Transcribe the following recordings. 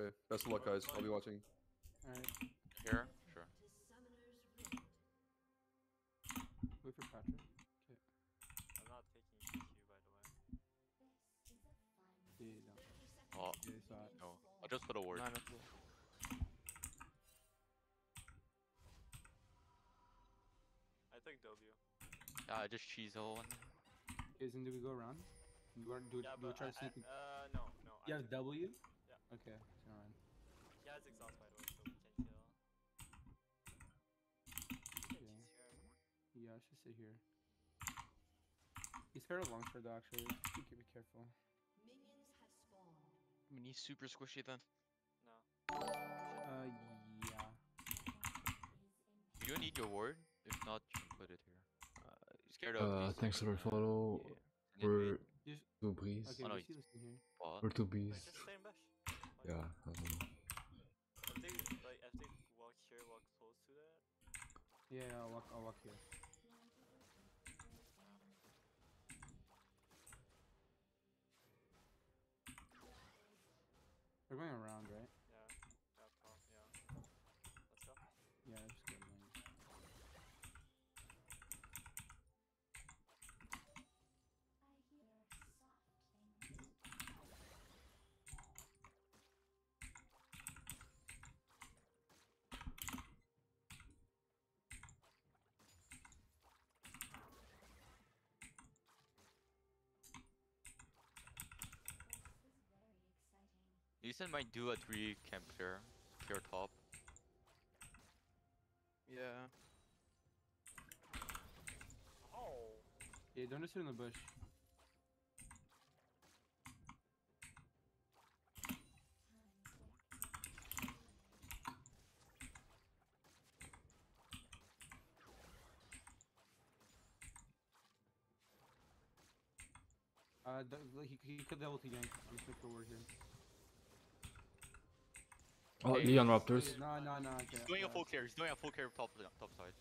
Okay. Best of luck, guys. I'll be watching. Alright, Here? Sure. wait for Patrick. Okay. I'm not taking EQ by the way. Yeah, you don't. Oh, Yeah, you saw no. I'll just put a word. Nine. I took W. Yeah, I just cheese the whole one. Okay, then do we go around? Do we, do, Yeah, do we try I, to sneak? I, uh, no, no. you I have W? Yeah. Okay, so alright. He has exhaust by the way, so we can kill. Yeah. Yeah, I should sit here. He's fair long sword though, actually. You can be careful. Minions I mean, he's super squishy then. No. Uh, yeah. You don't need your word? If not, you can put it here. Uh, scared of Uh, thanks for the follow. yeah. We're two breeze. okay, Oh, no, we you- see this in here. what? We're two Like, breeze. just stay in bush. Yeah. I don't know. If they, like, if they walk here, walk close to that. Yeah, I'll walk, I'll walk here. We're going around, right? Yeah. Yeah, top, yeah. Let's go. Yeah, just go around. Ethan might do a three camp clear. Clear top. Yeah. Oh! Yeah, don't just sit in the bush. Uh, he, he could double to gank. I'm just make the word here. Oh, Hey. Leon Raptors. No, no, no. Okay, He's doing a full clear. He's doing a full clear top top side.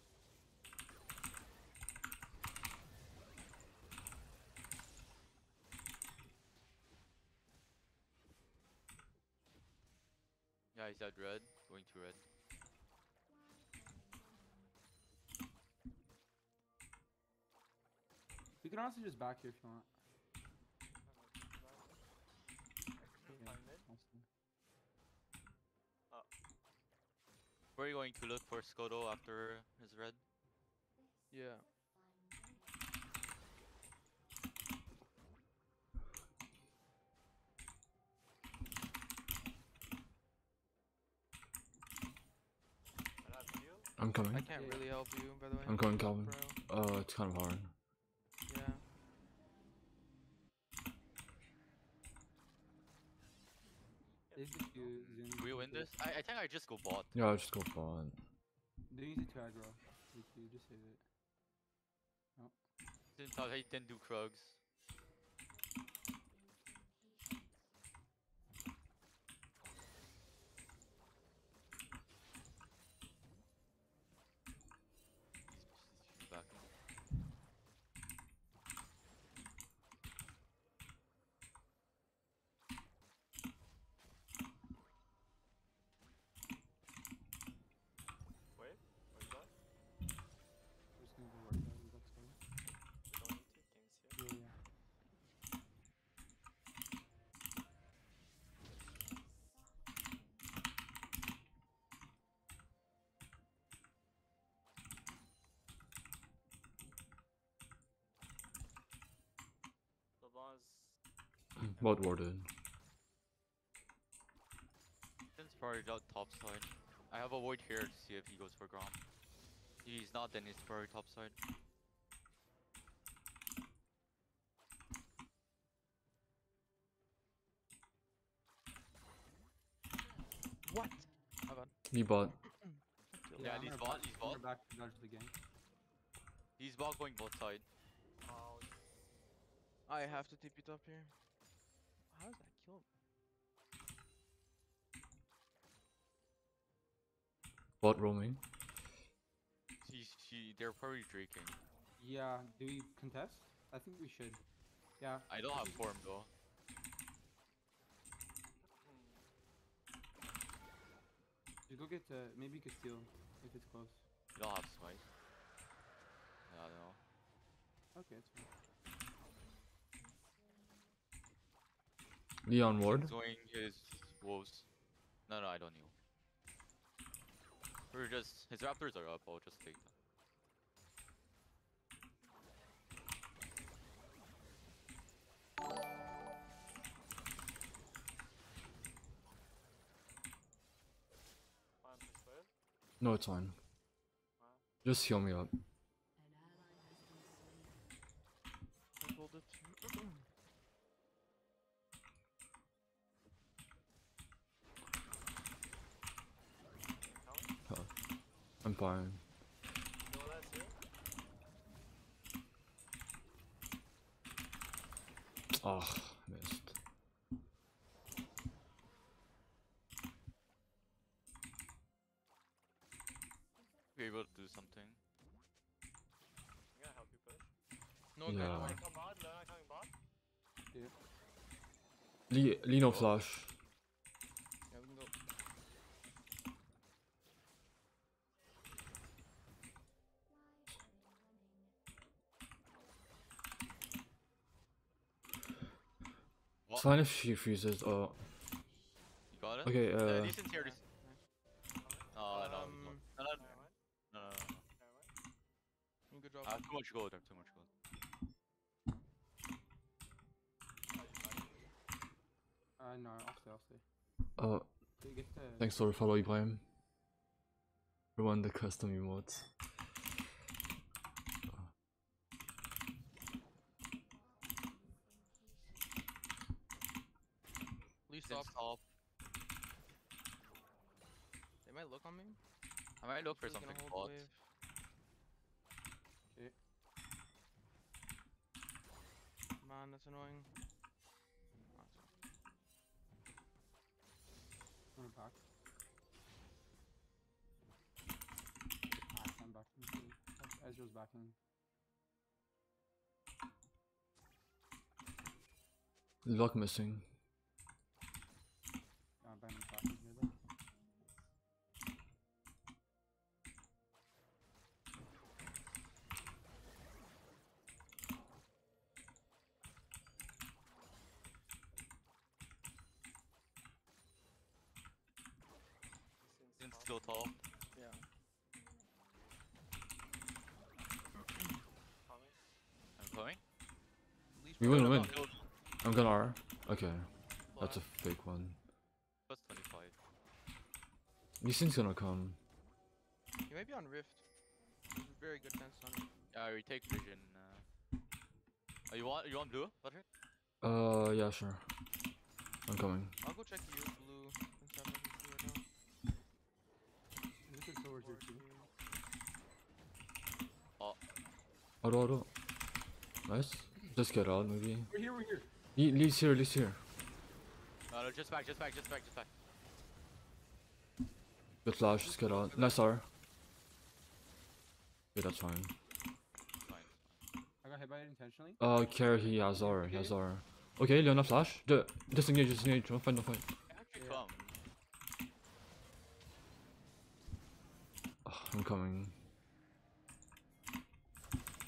Yeah, he's at red. Going to red. We can honestly just back here if you want. Fine mid. honestly. Where are you going to look for Skodo after his red? Yeah. And that's you? I'm coming. I can't really help you, by the way. I'm coming, Calvin. Bro. Uh, it's kind of hard. Yeah. Is it you, Zoom? Do we win this? I, I think I just go bot. Yeah, I'll just go bot. Do easy to aggro. You you just save it. Since I didn't do Krugs. He's back. Wait, what is that? We're just gonna go work out. We got time. We don't need two kings here. Yeah, yeah. LeBlanc is Bot warden? Since probably out top side. I have a void here to see if he goes for Gromp. If he's not, then it's probably top side. What? My bad. He bot. Yeah, I'm he's gonna bot, back- he's I'm bot. back to dodge the gang. He's bot going both side. Oh, I have to TP top here. How does that kill me? Bot roaming. He's, he, they're probably drinking. Yeah, do we contest? I think we should. Yeah. I don't have form though. You go get. Uh, maybe you could steal if it's close. You don't have smite. Yeah, I know. Okay, it's fine. Leon ward. Doing his wolves. No, no, I don't need. We're just his raptors are up. I'll just take them. Fine, this way. No, it's fine. Just heal me up. I pulled it. Coming? I'm fine. Ah, no. Oh, missed. Be able to do something. I'm gonna help you push. No, Yeah. yeah. Wanna come bot? They're not coming bot? Lee, Lee no flash. Yeah, we can go. What? It's fine if she freezes. Oh, You got it. okay. Uh, Uh, decent here. Decent. Oh, no, no, Um, no, no, no, no, no. Never mind. You. I have too much gold. I have too much gold. Uh, no, I'll stay. I'll stay. uh, get the. thanks for the follow, Ibrahim. Everyone the custom emotes. Please Then stop. stop. They might look on me. I might look for something hold bot. Okay. Man, that's annoying. It's I'm back. I'm backing too. Ezreal's backing. Lock missing. Uh, Brandon's backing here though. Since Since top. still tall. Yeah. Coming. I'm coming. Least We we're win, gonna win. knock out I'm gonna R. Okay, that's a flash. fake one. Plus 25. Lee Sin's gonna come. He might be on Rift. There's very good chance on it. Yeah, we take vision. Uh... Oh, you want you want blue? Butter? Uh, yeah, sure. I'm coming. I'll go check you, blue, and stuff this right now. Look at towards your team. Auto, auto. Nice. Just get out, maybe. We're here. We're here. Lee, Lee's here, Lee's here. No, no, just back, just back, just back, just back. Good flash, just get out. Nice R. Okay, that's fine. Fine. I got hit by it intentionally. Uh, care, he has R, he has R. Okay, Leona flash. D disengage, disengage. Don't fight, don't fight. Actually, Yeah. come. Ugh, I'm coming.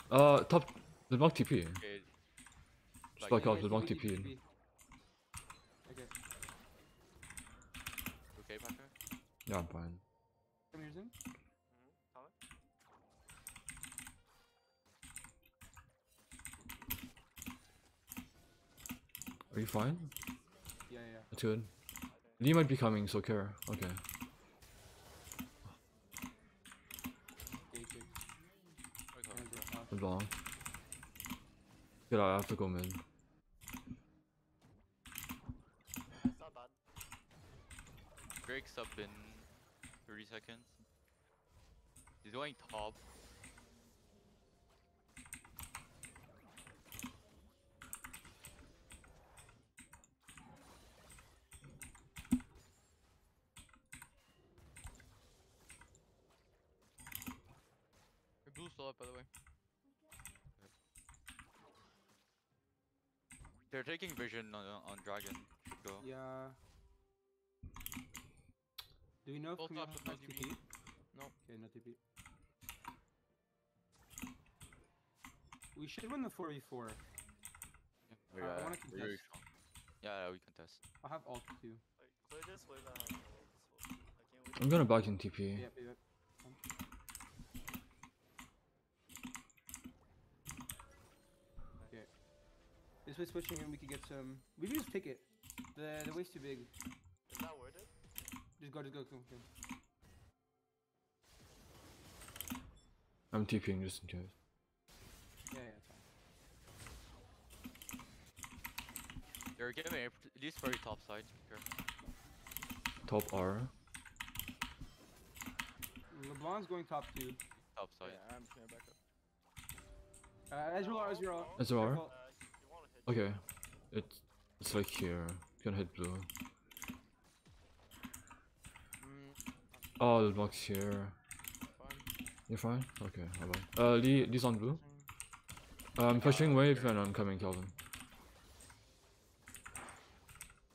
Uh, top. The block TP. Okay. Just Like, back out, Yeah, the block TP, TP. TP. Okay. okay, Patrick? Yeah, I'm fine. Come here, Zin. Mm-hmm. Are you fine? Yeah, yeah. That's good. Okay. Lee might be coming, so care. Okay. Gate, gate. Okay. Ezreal flash. Good long. Good, I have to go mid. That's not bad. Drake's up in 30 seconds. He's going top. Your blue's still up, by the way. They're taking vision on, on Dragon. Go. Yeah. Do we know if Both Camille tops has no TP? No. Okay, no TP. We should win the 4v4. We, Uh, I uh, wanna contest. strong. Yeah, yeah, we contest. I'll have ult too. Like, clear this wave I have ult, so I can I'm gonna back in TP. Yep, yep. Um, Okay. This way switching and we could get some. We can just pick it. The the wave's too big. Is that worth it? Just go, just go, go, go. I'm TPing just in case. Yeah, yeah, it's fine. They're giving it at least very top side. Here. Top R. LeBlanc's going top two. Top side. Yeah, I'm just gonna back up. Uh, Ezreal, Ezreal. Ezreal. Careful. Uh, you Okay. It's it's like here. Gonna hit blue. Mm, Oh, the box here. fine. You're fine? Okay, bye bye. Uh, Lee, Lee's on blue. I'm pushing wave and I'm coming, Calvin.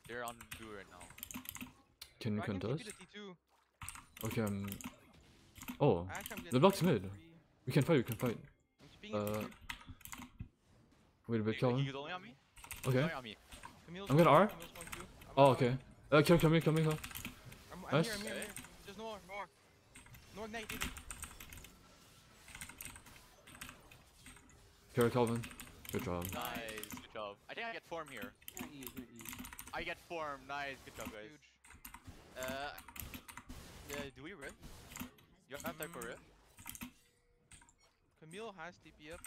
They're on blue right now. Can we I contest? to T2. Okay, um. Oh, I'm Oh, the getting block's mid. we can fight, we can fight. I'm TPing into Uh. Wait a bit, He- Calvin. He's only me. He's Okay. only on me. Camille's I'm gonna R. Camille's one, two. I'm Oh, gonna okay. Uh, come, come here, come here, come. I'm, I'm Nice. Here, I'm here, I'm here. There's no more, more. No ignite. Here, Calvin. Good job. Nice. Good job. I think I get form here. Can't ease, can't ease. I get form. Nice. Good job, guys. Huge. Uh, yeah, do we rip? You have time for rip? Camille has TP up,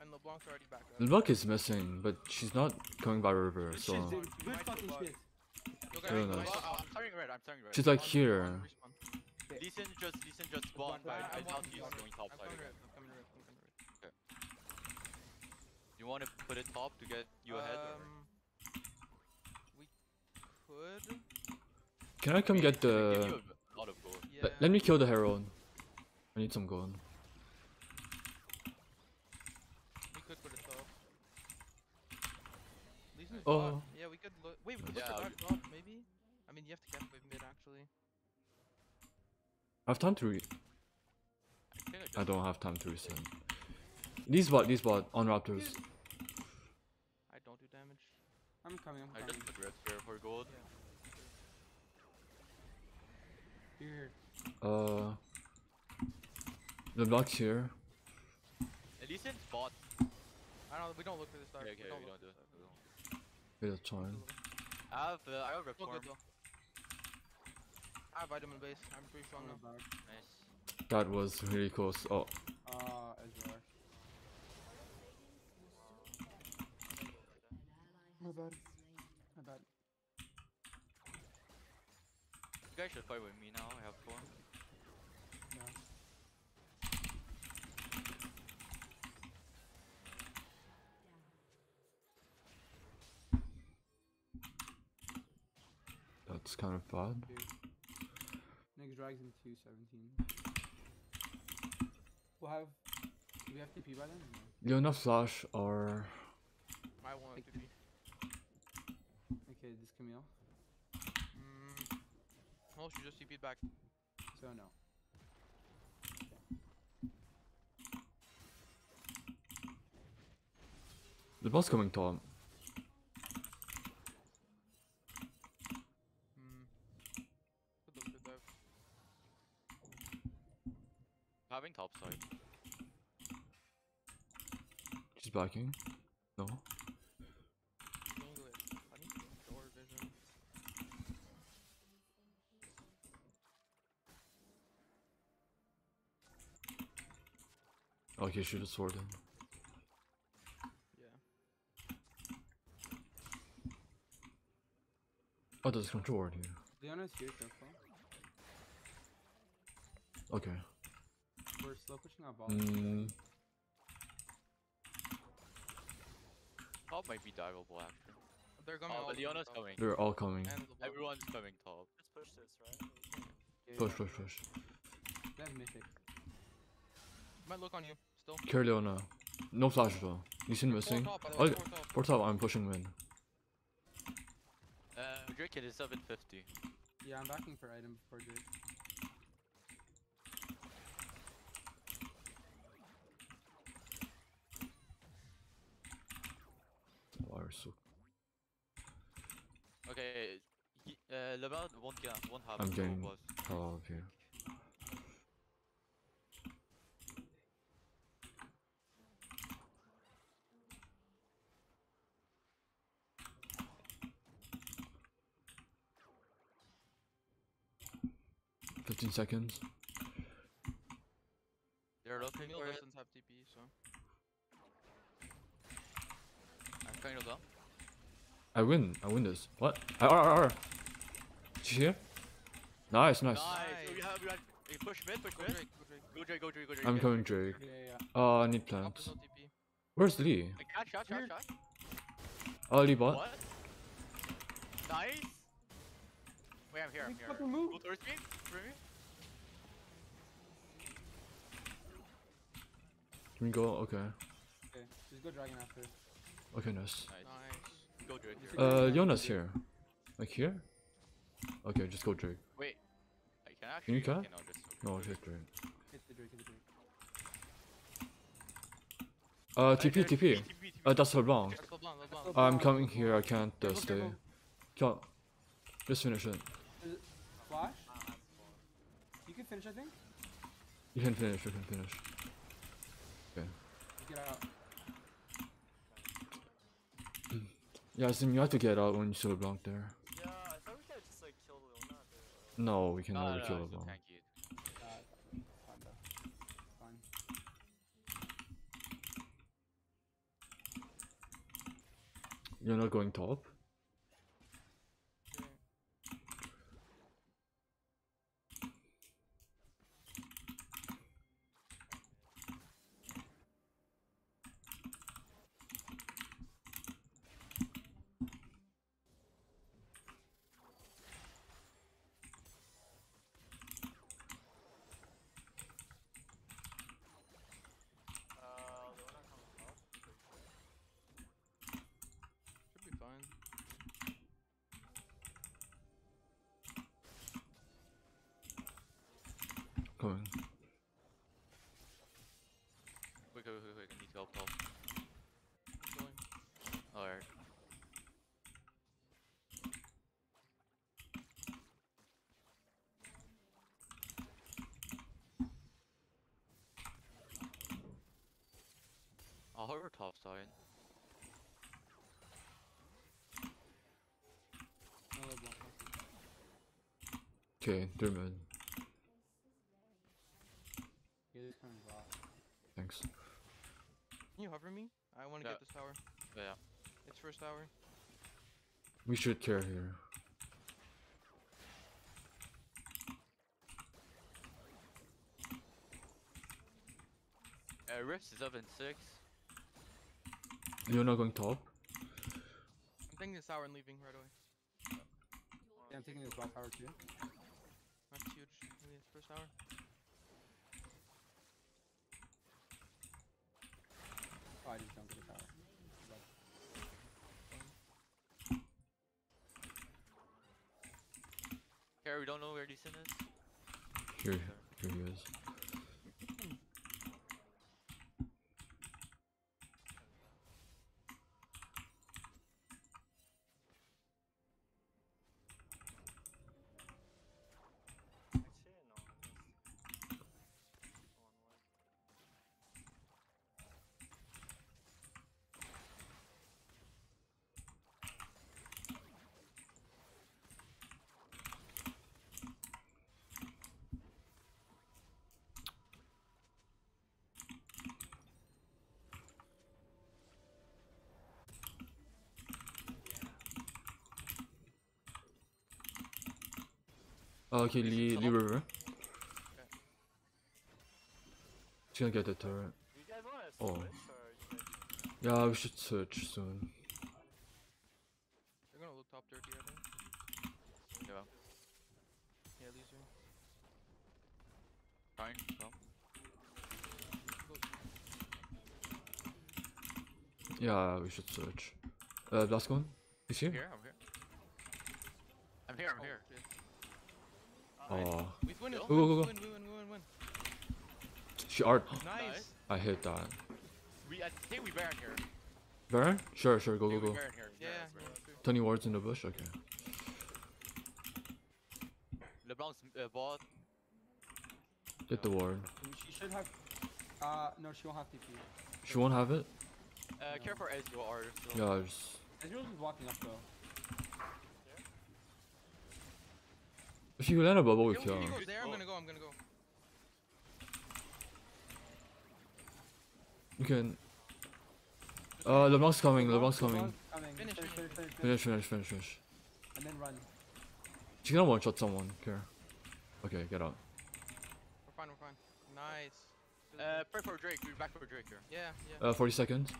and LeBlanc's already back up. The block is missing, but she's not coming by river, so. shit, dude. You Good might fucking go shit. Yo, Very nice. I'm starting red. I'm starting red. She's like here. Respawn, respawn. Decent just decent just spawned by I- I thought he's going red. top I'm side. coming again. red, I'm coming red, I'm coming red. You want to put it top to get you ahead? or- Um, we could. Can I come I get it's give the. you a lot of gold. Yeah. Let, let me kill the herald. I need some gold. We could put it top. Lee's Oh. bot. Yeah, we could look. Wait, we could Yeah, look we- at that top, maybe? I mean, you have to cap with mid, actually. I have time to re- I think I just I don't have time to reset. These bot, these bot on Raptors. I don't do damage. I'm coming, I'm I coming. just put red here for gold. Here, here. Uh. The block's here. At least it's bot. I don't. know, We don't look for this dark. Okay, okay, we don't we look don't for do this it. dark. Okay, that's fine. I have uh, I have Still reform. Good though. I have vitamin base. I'm pretty strong now. Nice. That was really close. Oh, Uh, Ezreal. My bad. My bad. You guys should fight with me now. I have form. Yeah. that's kind of bad. Next drags in 217. We'll have. Do we have TP by then? No. Leona Flash or. I want it to be. Okay, this Camille. Mm, well, she just TP'd back. So no. The boss coming top. Hmm. Could look for that. Having top side. She's backing. No. English. I need door vision. Okay, shoot a sword in. Yeah. Oh, there's a control ward here. Leona's here, careful. Okay. We're slow pushing our ball. Mm, Top might be diveable actually. They're coming. Oh, all but the way Leona's coming. they're all coming. The. Everyone's coming top. Let's push this, right? Okay, Push, yeah. push, push. They have mythic. Might look on you. Still. Kill Leona. No flash though. You seen Four missing? top, by the way, Okay, four top. for top, I'm pushing mid. Uh, Drake it is 750. Yeah, I'm backing for item for Drake. Why Okay, he, uh, Leblanc won't get, won't have I'm getting boss. tall up here. Fifteen seconds. They're looking Camille for trying to go. I win. I win this. What? R R R. Did you hear? Nice, nice. Nice. Nice. Have, we have, hey, push mid, push mid. Go Drake. Go Drake, go Drake. I'm yeah. coming, Drake. Yeah, yeah, yeah. Oh, I need plants. is no TP. Where's Lee? Hey, Shot, shot, shot, shot. Oh, Lee bot. What? Nice. Wait, I'm here, I'm here. move. Go towards me, towards me. Can we go? Okay. Okay, just go dragon after. Okay, nice. Nice. Nice. Go Drake Just here. a Uh, Drake Jonas after. here. Like here? Okay, just go Drake. Wait. I can actually. Can you cut? Okay, no, just No, hit Drake. Hit the Drake, hit the Drake. Uh, TP, TP. TP, Uh, that's LeBlanc. Just LeBlanc, LeBlanc. Let's I'm coming here. I can't uh, stay. careful. Can't. Just finish it. Is it flash? You can finish, I think. You can finish. You can finish. Just get out. Yeah, Sim, you have to get out when you see LeBlanc there. Yeah, I thought we could just like kill there. No, we can No, never no, kill no, LeBlanc. Thank. Uh, fine. Fine. You're not going top? Okay. Uh, Leona comes up. Should be fine. Coming. Quick, quick, quick, quick. I need to help going. Alright. I'll hover top side. Okay, they're mid. Yeah, this kind of rock. Thanks. Can you hover me? I want to Yeah. get this tower. Yeah. It's first hour? We should care here. Uh, Rift is up in six. You're not going top? I'm taking this tower and leaving right away. Yeah, I'm taking this last tower too. That's huge. Maybe it's first tower. Oh, I just jumped to the tower. But Care, we don't know where Sin is. Here, here he is. Oh, okay, Lee, come Lee up. River. She's gonna get the turret. Do you guys want to Oh. switch guys? Yeah, we should search soon. They're gonna look top 30, I think. Yeah. Yeah, these are. Trying. No. Yeah, we should search. Uh, last one? Is here? Here, I'm here. I'm here, I'm Oh, here. Shit. Oh, We win it. Go, go, go, go. win, win, win, win. she art. Nice. I hit that. We I think we Baron here. Baron? Sure, sure. Go, go, go. Baron here. Yeah, Baron, yeah, Baron. true. Tony Ward's in the bush. Okay. LeBlanc's uh, bot. Get the ward. She should have. Uh, no, she won't have TP. She won't have it. Uh, care for Ezreal R. So. Yeah. Just... Ezreal's walking up though. If you land a bubble, we kill if he him. there, I'm gonna go, I'm gonna go. You can. Uh, LeBlanc's coming. LeBlanc's coming. Coming. Finish, finish, finish. finish, finish, finish. Finish. And then run. She's gonna one shot someone. Care. Okay, get out. We're fine, we're fine. Nice. Uh, pray for Drake. We're back for Drake here. yeah, yeah. Uh, 40 seconds.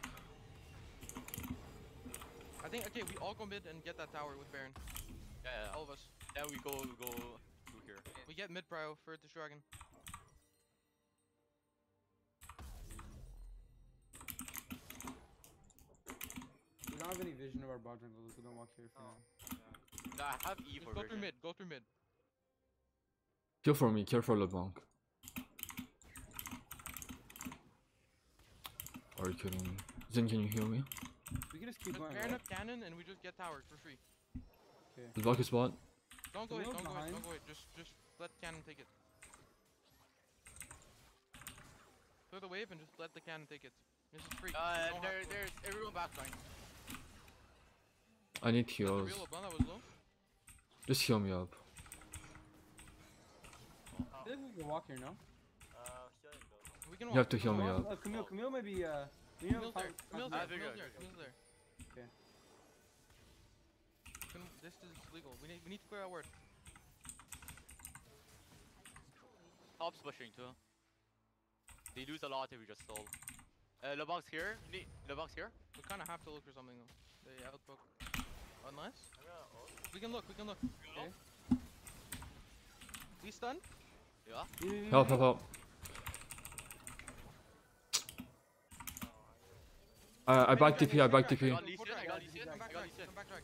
I think, okay, we all go mid and get that tower with Baron. Yeah, yeah. All of us. Then we go we go through here. We get mid prio for this dragon. We don't have any vision of our bot jungle, so don't walk here for Oh. now. No, I have E Just for go through mid, go through mid. Kill for me. Kill for LeBlanc. Are you kidding me? Zen, can you heal me? We can just keep Just going. Baron right? up cannon and we just get towers for free. LeBlanc is bot. Don't go hit, Camille's don't go hit, behind. don't go hit. Just, just let cannon take it. Throw the wave and just let the cannon take it. This is free. Uh, You there, there's everyone backline. I need That's heals. real LeBlanc that was low. Just heal me up. I think we can walk here, no? Uh. We can You have to heal me up. Uh, Camille, Camille maybe, uh, we know Camille's there, Camille's there, there you Camille's go, there, there you Camille's there. Okay. Can- This is legal. We need, we need to clear our word. Top's pushing too. They lose a lot if we just stall. Uh, LeBlanc's here. Ne LeBlanc's here. We kind of have to look for something though. They outbook. Unless I'm gonna ult. we can look, we can look. Okay. We stunned. Yeah. Help, help, help. I, I back TP, I back I TP. got Lee Sin, I got Lee Sin, Come I back, got drag. Lee Sin. Come back, drag.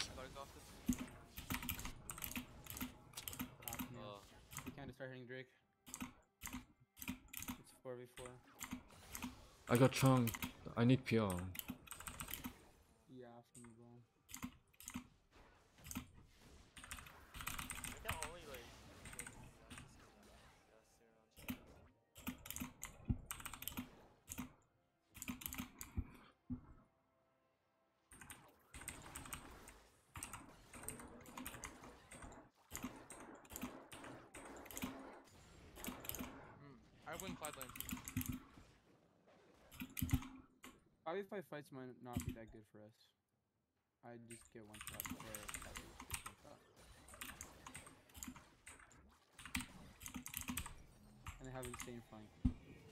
I got exhausted. Ah, Camille. Uh, Hitting Drake. It's 4v4. I got chunked. I need PR. Yeah, from the ball. I can only like. go to the left, just kinda, uh, sit around Mm. I win side lane. 5v5 fights might not be that good for us. I just get one shot. Or that was just one shot. And they have insane flank.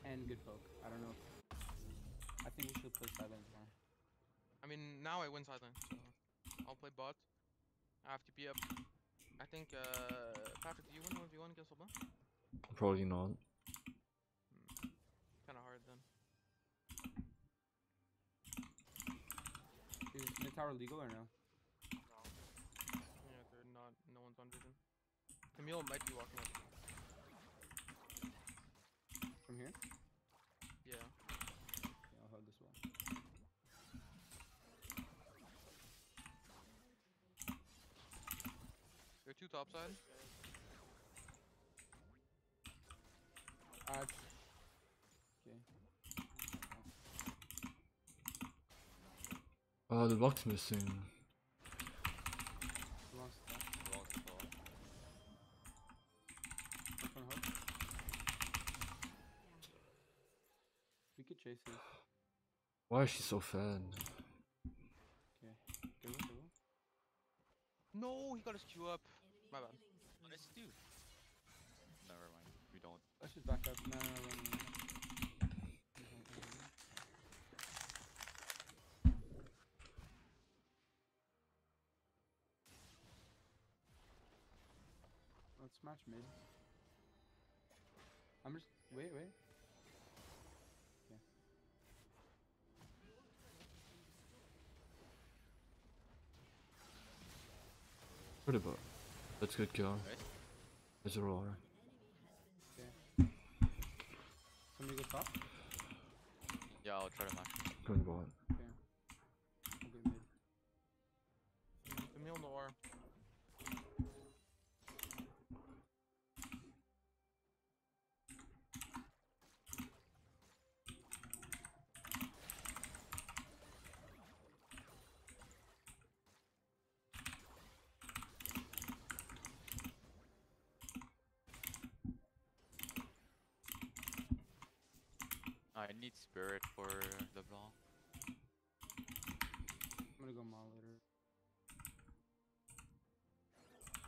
And good poke. I don't know. If, I think we should play silent more. I mean, now I win side lane, so I'll play bot. I have to be up. I think, uh, Patrick, do you win 1v1 against LeBlanc? Probably not. Kind of hard then. Is mid tower legal or no? No. Yeah, they're not. No one's on vision. Camille might be walking up. From here? Yeah. Yeah, I'll hold this one. There are two top side. Uh, okay. Uh, the block's missing. Who wants that? LeBlanc's stall. the one hook? We could chase this. Why is she so fed? Okay. Give him, give. No, he got his Q up. My bad. What does he do? Never mind. We don't. Let's just back up. No, no, no, no, Smash mid. I'm just... Wait, wait. Yeah. What about? That's good kill. Right? It's a roller. Okay. Somebody go top? Yeah, I'll try to mash. Go on. Okay. I'll get mid. Emil Noir. I need spirit for LeBlanc. I'm gonna go mall later.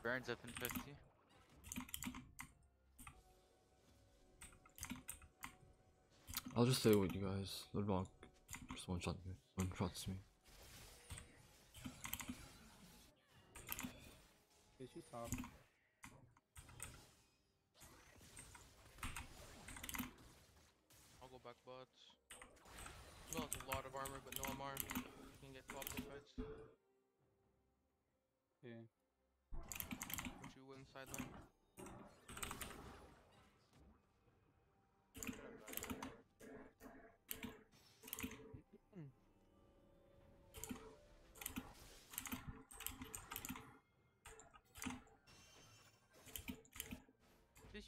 Baron's up in 50. I'll just say with you guys. The LeBlanc just one shot me. One shots me. Okay, she's top. I'll go back bot. Well, it's a lot of armor, but no MR. You can get top in fights. Okay. Put you win sideline.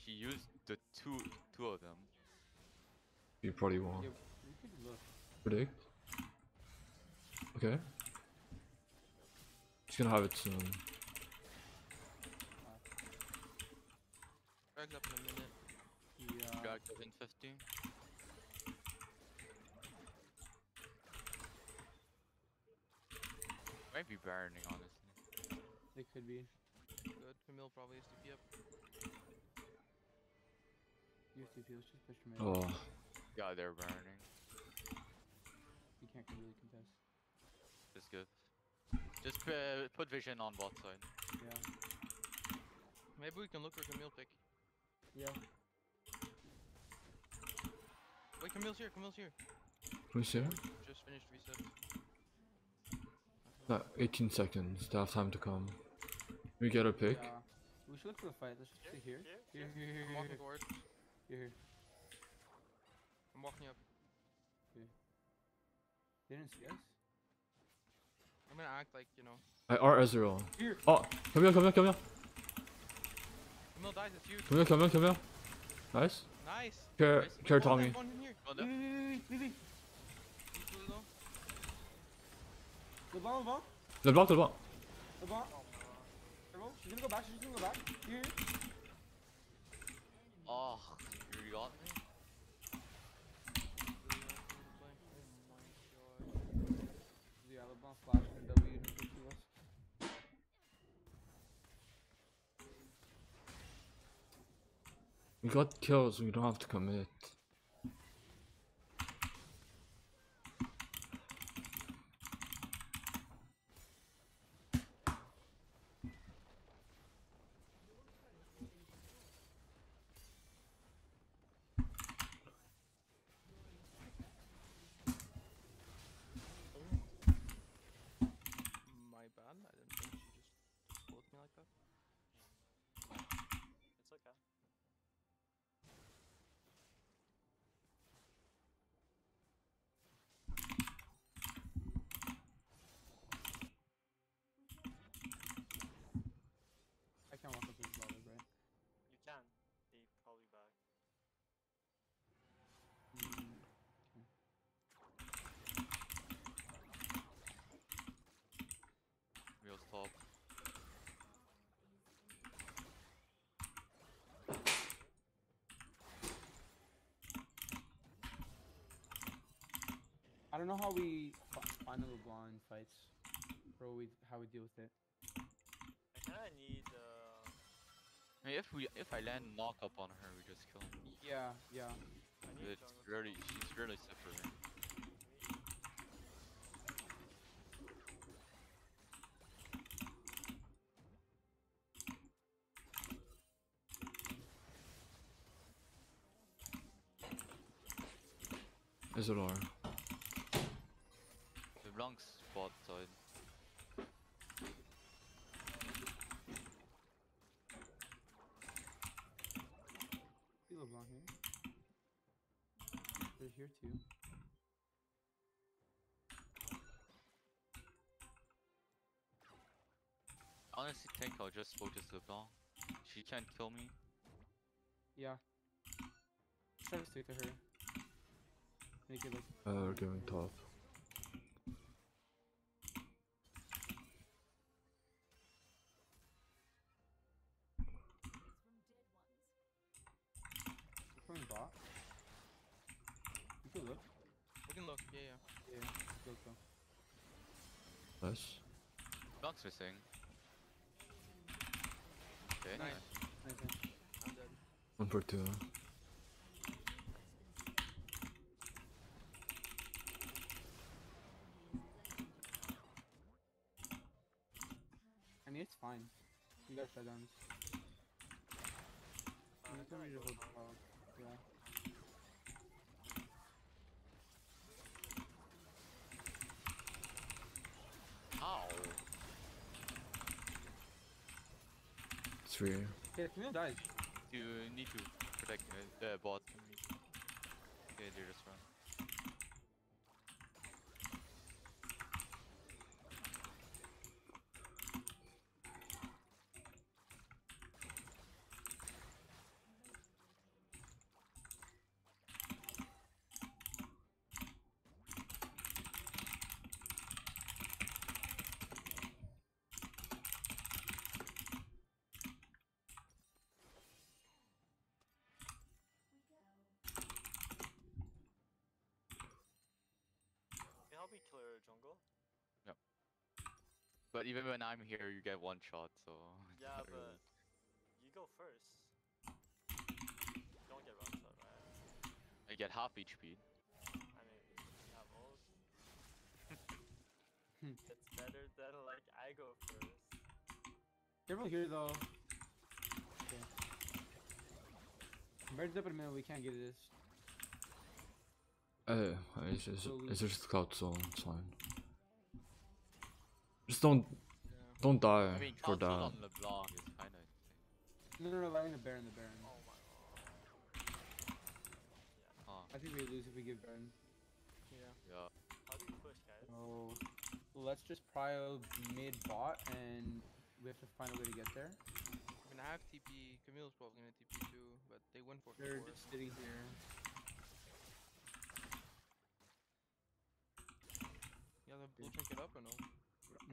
Did she use the two two of them? You probably won't. Yeah, look. Predict. Okay. She's gonna have it soon. Drag's up in a minute. Yeah. Drag up in 50. Might be burning, honestly. They could be. Good. Camille probably has to be up. Use TP, let's just push mid. Oh, Yeah, they're burning. You can't really contest. That's good. Just uh, put vision on bot side. Yeah. Maybe we can look for Camille pick. Yeah. Wait, Camille's here. Camille's here. can we see? Just finished reset. No, 18 seconds. They have time to come. We get a pick. Yeah. We should look for the fight. Let's just Here, stay here. here, Here, here, here, I'm here, walking here, towards. here, here. I'm walking up. They didn't see us. I'm gonna act like, you know. I are Ezreal. Here. Oh, come here, come here, come here. Camille dies, it's huge. Come here, come here, come here. Nice. Nice. Care, Nice. care One Tommy. in, One in here. Go on Leave, there. leave, leave, leave, leave. He's blue though. LeBlanc, LeBlanc, LeBlanc, LeBlanc. LeBlanc. She's gonna go back. She's gonna go back. Here. Oh, you got me? We got kills, we don't have to commit. My bad. I didn't think she just exploded me like that. It's okay. I can't walk up this ladder, right? You can. They probably back. Mm. Real top. I don't know how we fi- find the LeBlanc in fights, or we how we deal with it. I kinda need uh I mean, if we if I land knock up on her, we just kill him. Yeah, yeah. I need It's really support. she's really suffering. Ezreal. LeBlanc's bot side. Two. Honestly, think I'll just focus LeBlanc. She can't kill me. Yeah. Try to stick to her. Make it like Uh, we're going top. 7. Uh, no to. Yeah. Can you die? You need to protect uh, the bot. Okay, they just run. I'm here, you get one shot, so. Yeah, but really- you go first. You don't get round shot, right? I get half HP. I mean, you have ult. it's better than like I go first. Careful here though. Okay. Bird's up in the middle, we can't get this. Uh, it's just, Slowly. it's just cloud zone, it's fine. Just don't, Yeah. Don't die I mean, for that. on LeBlanc is kinda insane. No, no, no, letting the Baron, the Baron. Oh my god. Huh, I think we lose if we give Baron. Yeah. yeah. How do you push, guys? So let's just prio mid bot and we have to find a way to get there. I mean, I have TP. Camille's probably gonna TP too, but they win for They're four. just sitting here. You have the blue trinket up or no?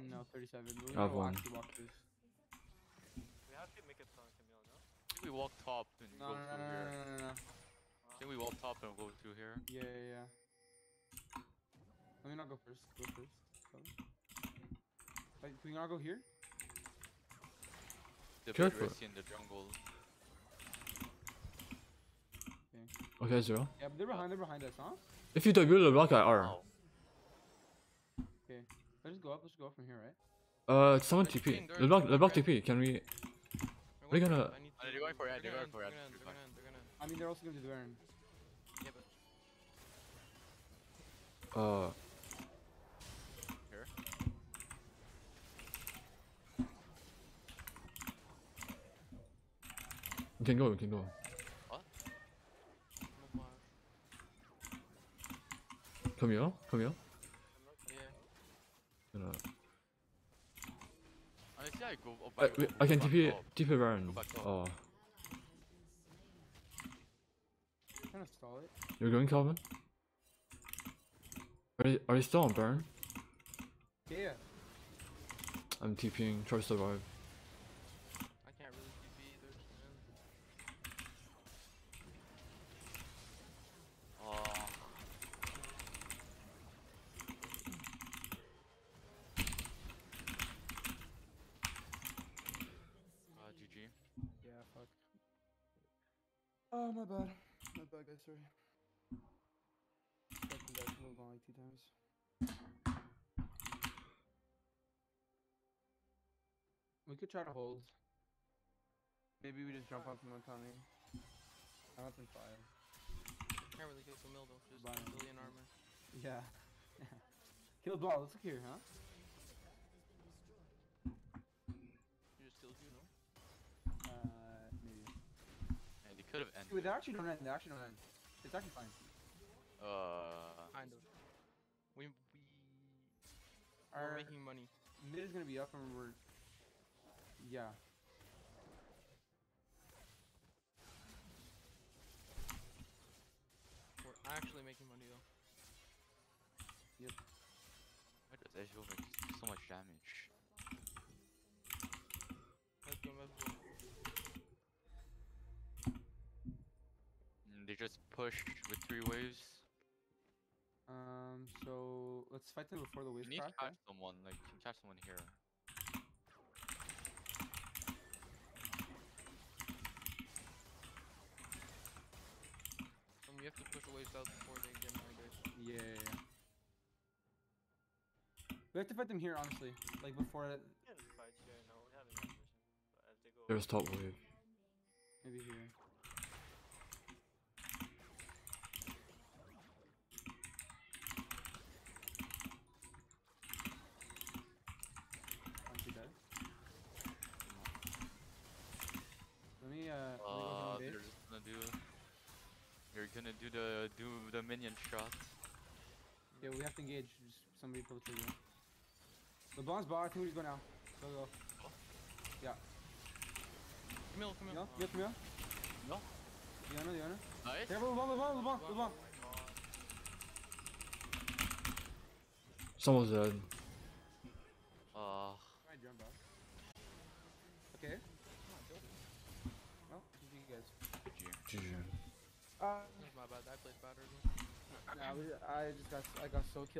No, 37. We I've to one. walk this. We have to make it on Camille, no? I think we walk top and No, go no, no, through no, here. no, no, no. I think we walk top and go through here. Yeah, yeah, yeah. Let me not go first. Go first. Go. Like, can we not go here? The Sure, risky in the jungle. Okay, zero. Yeah, but they're behind. They're behind us, huh? If you W LeBlanc at R. Ow. Okay. Let's just go up. Let's go up from here, right? Uh, someone Like, TP. ping, they're- LeBlanc, they're LeBlanc. TP. Can we? We're going for gonna- it, I need they're to- going for it, they're they're gonna for end, it, They're gonna They're gonna end. They're gonna end. I mean, they're also going to do the Baron. Yeah, but Uh, Here. we can go. We can go. no flash. Come here. Come here. Yeah. Gonna- Honestly, I go. Oh, uh, I, back- we, go I can back TP. TP Baron. Go back top. Oh, trying to stall it. you're going Calvin? Are you, are you still on Baron? Yeah, yeah. I'm TPing. Try to survive. My bad, guys. Sorry. Fucking guys moved on like two times. We could try to hold. Maybe we just jump on from Otani. I'm up in five. Can't really kill Camille though. Just Bye. a billion armor. Yeah. Kill the ball. Let's look here, huh? She just kills you, no? Uh, maybe. Yeah, they could have ended. Wait, they actually don't end. They actually don't end. It's actually fine. Uh, Kind of. We we we're making money. mid is gonna be up and we're yeah. We're actually making money though. why does Ezreal make so much damage? Let's go, let's go. Mm, They just push with three waves. Um. So let's fight them before the waves You need to crack. catch someone, like, you can catch someone here. And we have to push away south before they get my base. Yeah. yeah, yeah. We have to fight them here, honestly. Like before, that- We fight here, no, we have enough vision. But if they go There's top wave. maybe here. Aren't you dead? Let me uh. let me go Uh, get my they're base. just gonna do. You're gonna do the do the minion shot. Yeah, we have to engage. Just somebody pull the trigger. LeBlanc's bar. I think we just go now. Go go. Camille, Camille. No, Oh, yeah, come here. No. Diana, Diana. Nice. Careful, LeBlanc, LeBlanc, LeBlanc, Wow. LeBlanc. Someone's dead. Uh, Alright, jump out. Okay. Well, GG guys. GG. GG. Uh, my bad. I played better. nah, we, I just got I got so killed.